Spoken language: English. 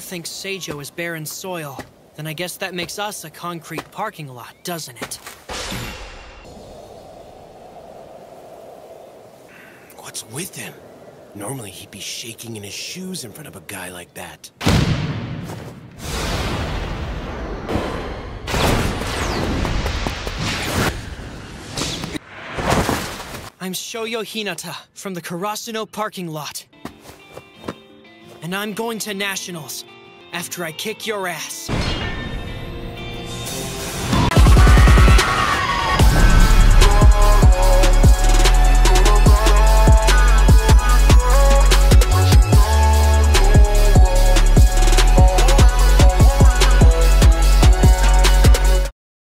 thinks Seijo is barren soil, then I guess that makes us a concrete parking lot, doesn't it? What's with him? Normally he'd be shaking in his shoes in front of a guy like that. I'm Shoyo Hinata from the Karasuno parking lot. And I'm going to Nationals after I kick your ass.